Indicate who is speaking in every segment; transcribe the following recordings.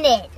Speaker 1: planet.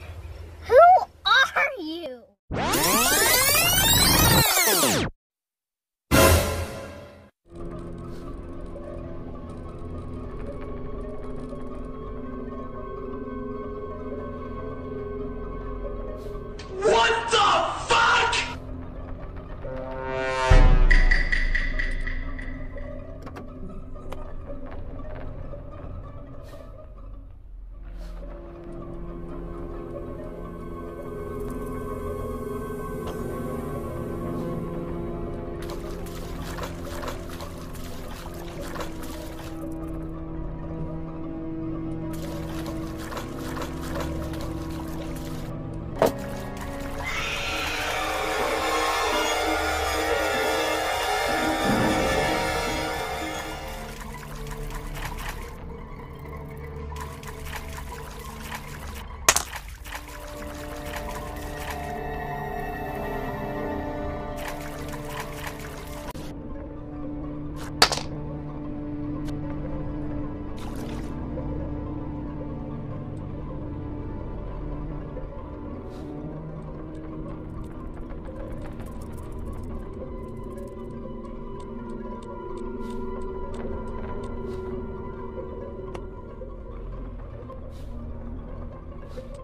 Speaker 1: Thank you.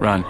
Speaker 1: Run.